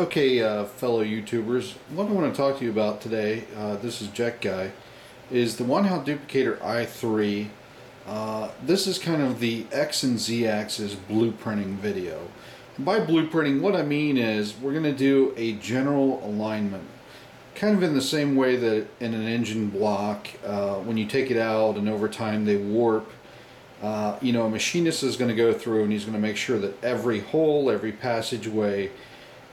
Okay, uh, fellow YouTubers, what I want to talk to you about today, uh, this is Jetguy, is the Wanhao Duplicator i3. Uh, this is kind of the X and Z axis blueprinting video. By blueprinting, what I mean is we're going to do a general alignment. Kind of in the same way that in an engine block, uh, when you take it out and over time they warp, uh, you know, a machinist is going to go through and he's going to make sure that every hole, every passageway,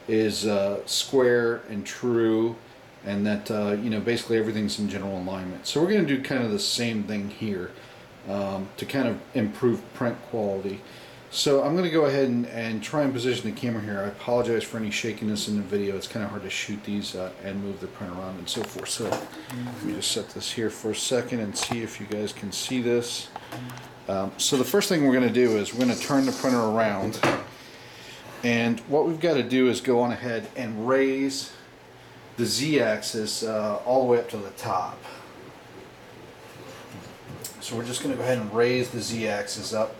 is uh, square and true and that uh, you know basically everything's in general alignment. So we're going to do kind of the same thing here um, to kind of improve print quality. So I'm going to go ahead and, and try and position the camera here. I apologize for any shakiness in the video. It's kind of hard to shoot these uh, and move the print around and so forth. So let me just set this here for a second and see if you guys can see this. Um, so the first thing we're going to do is we're going to turn the printer around and what we've got to do is go on ahead and raise the z-axis uh, all the way up to the top. So we're just going to go ahead and raise the z-axis up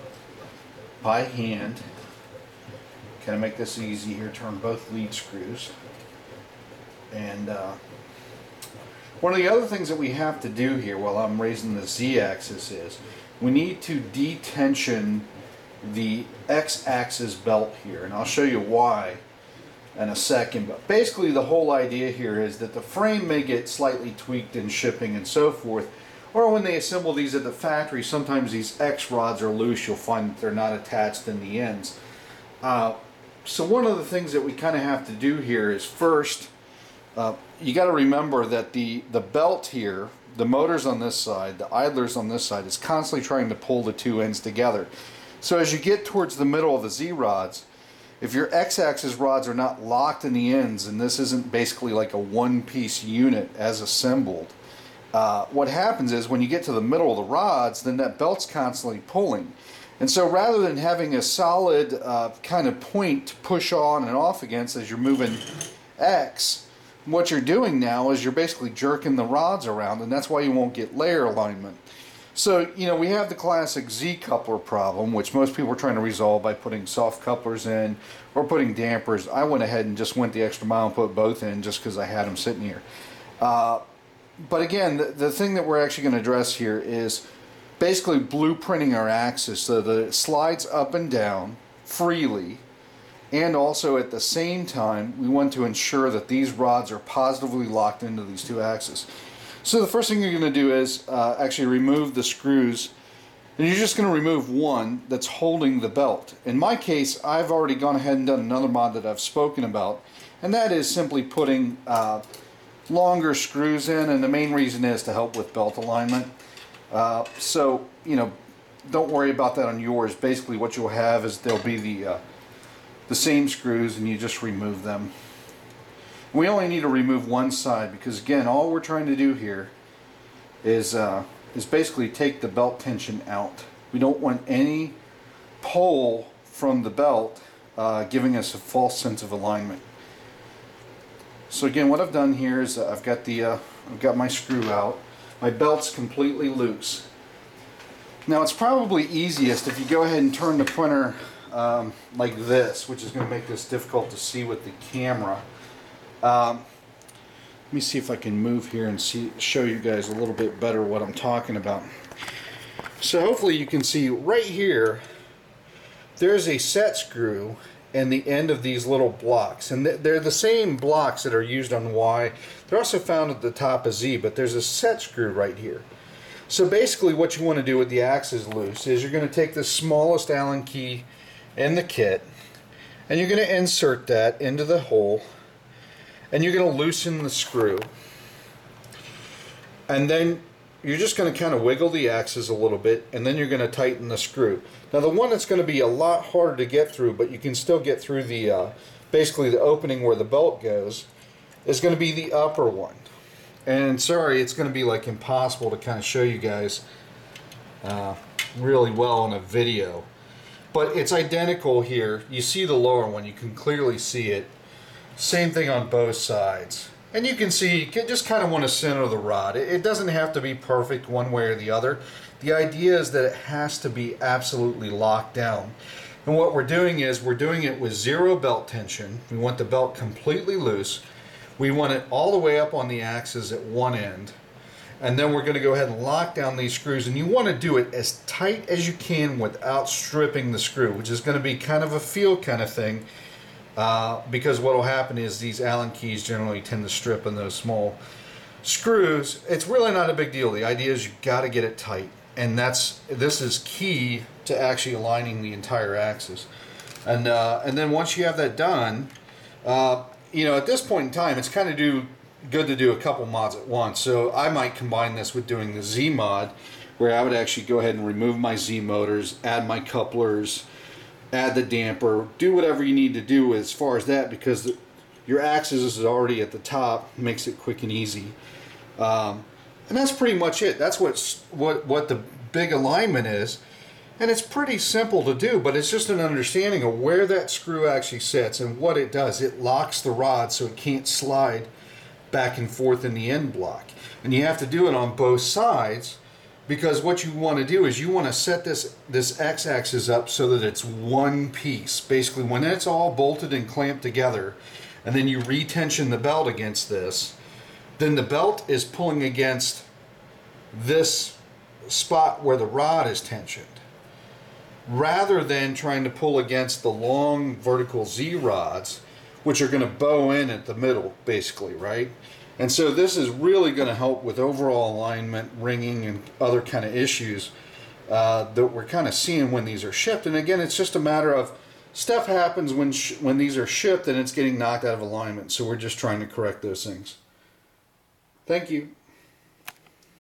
by hand. Kind of make this easy here, turn both lead screws. And uh, one of the other things that we have to do here while I'm raising the z-axis is we need to detension the x-axis belt here and I'll show you why in a second but basically the whole idea here is that the frame may get slightly tweaked in shipping and so forth or when they assemble these at the factory sometimes these X rods are loose you'll find that they're not attached in the ends. Uh, so one of the things that we kind of have to do here is first uh, you got to remember that the the belt here the motors on this side the idlers on this side is constantly trying to pull the two ends together so as you get towards the middle of the Z-rods, if your X-axis rods are not locked in the ends, and this isn't basically like a one-piece unit as assembled, uh, what happens is when you get to the middle of the rods, then that belt's constantly pulling. And so rather than having a solid uh, kind of point to push on and off against as you're moving X, what you're doing now is you're basically jerking the rods around, and that's why you won't get layer alignment. So, you know, we have the classic Z coupler problem, which most people are trying to resolve by putting soft couplers in or putting dampers. I went ahead and just went the extra mile and put both in just because I had them sitting here. Uh, but again, the, the thing that we're actually going to address here is basically blueprinting our axis so that it slides up and down freely and also at the same time we want to ensure that these rods are positively locked into these two axes. So the first thing you're going to do is uh, actually remove the screws and you're just going to remove one that's holding the belt. In my case, I've already gone ahead and done another mod that I've spoken about and that is simply putting uh, longer screws in and the main reason is to help with belt alignment. Uh, so, you know, don't worry about that on yours. Basically what you'll have is there'll be the, uh, the same screws and you just remove them. We only need to remove one side because again, all we're trying to do here is, uh, is basically take the belt tension out. We don't want any pull from the belt uh, giving us a false sense of alignment. So again, what I've done here is I've got the uh, I've got my screw out. My belt's completely loose. Now it's probably easiest if you go ahead and turn the printer um, like this, which is going to make this difficult to see with the camera. Um, let me see if I can move here and see show you guys a little bit better what I'm talking about. So hopefully you can see right here there's a set screw and the end of these little blocks and they're the same blocks that are used on Y. They're also found at the top of Z but there's a set screw right here. So basically what you want to do with the axis loose is you're going to take the smallest Allen key in the kit and you're going to insert that into the hole and you're going to loosen the screw. And then you're just going to kind of wiggle the axis a little bit and then you're going to tighten the screw. Now the one that's going to be a lot harder to get through but you can still get through the uh, basically the opening where the belt goes is going to be the upper one. And sorry it's going to be like impossible to kind of show you guys uh, really well in a video. But it's identical here. You see the lower one. You can clearly see it same thing on both sides. And you can see, you just kind of want to center the rod. It doesn't have to be perfect one way or the other. The idea is that it has to be absolutely locked down. And what we're doing is we're doing it with zero belt tension. We want the belt completely loose. We want it all the way up on the axis at one end. And then we're going to go ahead and lock down these screws. And you want to do it as tight as you can without stripping the screw, which is going to be kind of a feel kind of thing. Uh, because what will happen is these Allen keys generally tend to strip in those small screws. It's really not a big deal. The idea is you've got to get it tight, and that's this is key to actually aligning the entire axis. And uh, and then once you have that done, uh, you know at this point in time, it's kind of do good to do a couple mods at once. So I might combine this with doing the Z mod, where I would actually go ahead and remove my Z motors, add my couplers add the damper, do whatever you need to do as far as that because your axis is already at the top, makes it quick and easy. Um, and that's pretty much it. That's what's what what the big alignment is. And it's pretty simple to do, but it's just an understanding of where that screw actually sits and what it does. It locks the rod so it can't slide back and forth in the end block. And you have to do it on both sides because what you want to do is you want to set this this x-axis up so that it's one piece basically when it's all bolted and clamped together and then you retension the belt against this then the belt is pulling against this spot where the rod is tensioned. Rather than trying to pull against the long vertical Z rods which are going to bow in at the middle basically right and so this is really going to help with overall alignment, ringing, and other kind of issues uh, that we're kind of seeing when these are shipped. And again, it's just a matter of stuff happens when when these are shipped and it's getting knocked out of alignment. So we're just trying to correct those things. Thank you.